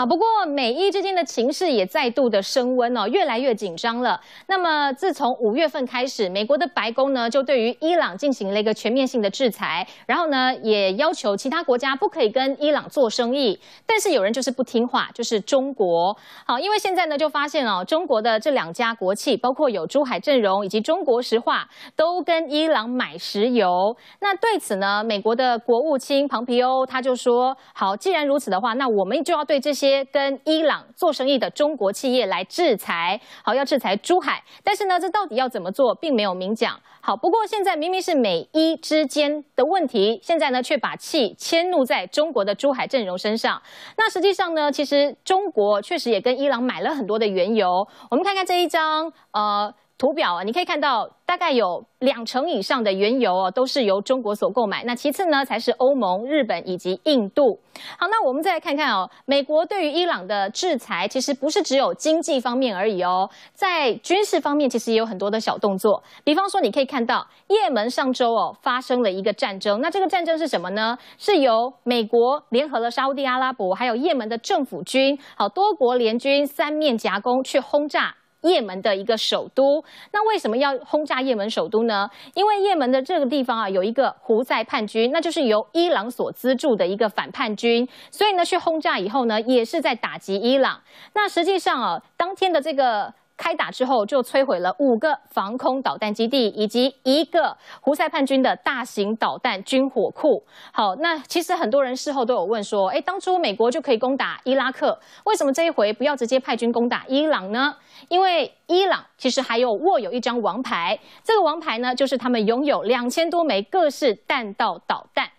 好，不过美伊之间的情势也再度的升温哦，越来越紧张了。那么自从五月份开始，美国的白宫呢就对于伊朗进行了一个全面性的制裁，然后呢也要求其他国家不可以跟伊朗做生意。但是有人就是不听话，就是中国。好，因为现在呢就发现哦，中国的这两家国企，包括有珠海正荣以及中国石化，都跟伊朗买石油。那对此呢，美国的国务卿庞皮欧他就说：好，既然如此的话，那我们就要对这些跟伊朗做生意的中国企业来制裁。好，要制裁珠海。但是呢，这到底要怎么做，并没有明讲。好，不过现在明明是美伊之间的问题，现在呢却把气迁怒在中国的珠海正荣身上。那实际上呢，其实中国确实也跟伊朗买了很多的原油。我们看看这一张，呃。图表啊，你可以看到大概有两成以上的原油哦，都是由中国所购买。那其次呢，才是欧盟、日本以及印度。好，那我们再来看看哦，美国对于伊朗的制裁，其实不是只有经济方面而已哦，在军事方面其实也有很多的小动作。比方说，你可以看到，也门上周哦发生了一个战争。那这个战争是什么呢？是由美国联合了沙地阿拉伯，还有也门的政府军，好多国联军三面夹攻去轰炸。也门的一个首都，那为什么要轰炸也门首都呢？因为也门的这个地方啊，有一个胡塞叛军，那就是由伊朗所资助的一个反叛军，所以呢，去轰炸以后呢，也是在打击伊朗。那实际上啊，当天的这个。开打之后，就摧毁了五个防空导弹基地以及一个胡塞叛军的大型导弹军火库。好，那其实很多人事后都有问说，哎，当初美国就可以攻打伊拉克，为什么这一回不要直接派军攻打伊朗呢？因为伊朗其实还有握有一张王牌，这个王牌呢，就是他们拥有两千多枚各式弹道导弹。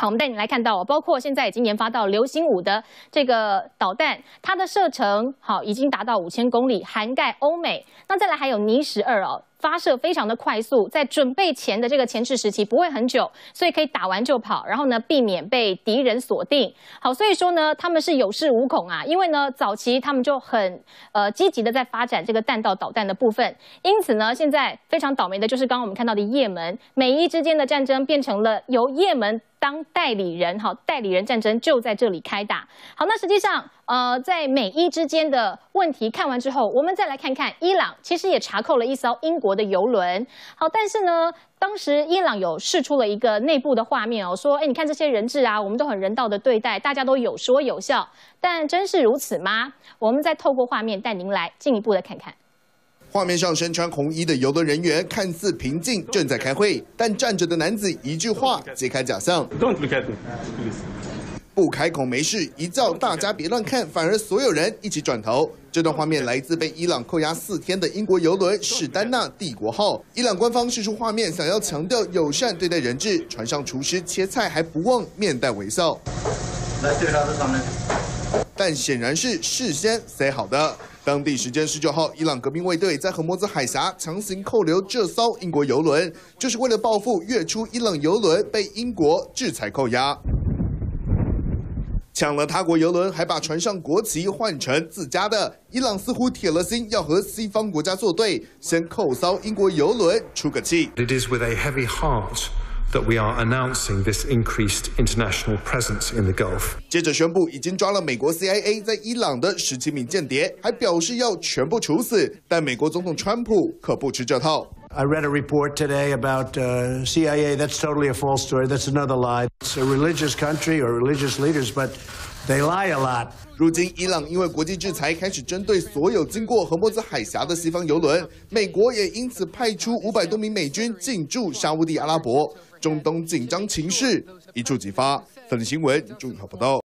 好，我们带你来看到哦，包括现在已经研发到流星五的这个导弹，它的射程好已经达到五千公里，涵盖欧美。那再来还有尼十二哦。发射非常的快速，在准备前的这个前置时期不会很久，所以可以打完就跑，然后呢避免被敌人锁定。好，所以说呢他们是有恃无恐啊，因为呢早期他们就很呃积极的在发展这个弹道导弹的部分，因此呢现在非常倒霉的就是刚刚我们看到的也门，美伊之间的战争变成了由也门当代理人，好，代理人战争就在这里开打。好，那实际上。呃，在美伊之间的问题看完之后，我们再来看看伊朗，其实也查扣了一艘英国的游轮。好，但是呢，当时伊朗有释出了一个内部的画面哦，说，哎，你看这些人质啊，我们都很人道的对待，大家都有说有笑。但真是如此吗？我们再透过画面带您来进一步的看看。画面上身穿红衣的游轮人员看似平静，正在开会，但站着的男子一句话揭开假象。不开口没事，一叫大家别乱看，反而所有人一起转头。这段画面来自被伊朗扣押四天的英国游轮史丹纳帝国号。伊朗官方释出画面，想要强调友善对待人质。船上厨师切菜还不忘面带微笑。来，这上面。但显然是事先塞好的。当地时间十九号，伊朗革命卫队在荷莫兹海峡强行扣留这艘英国游轮，就是为了报复月初伊朗游轮被英国制裁扣押。抢了他国游轮，还把船上国旗换成自家的。伊朗似乎铁了心要和西方国家作对，先扣骚英国游轮出个气。It is with a heavy heart that we are announcing this increased international presence in the Gulf。接着宣布已经抓了美国 CIA 在伊朗的十七名间谍，还表示要全部处死。但美国总统川普可不吃这套。I read a report today about uh, CIA. That's totally a false story. That's another lie. It's a religious country or religious leaders, but they lie a lot. 如今，伊朗因为国际制裁开始针对所有经过荷莫兹海峡的西方游轮，美国也因此派出五百多名美军进驻沙地阿拉伯。中东紧张情势一触即发。本新闻，注意好报道。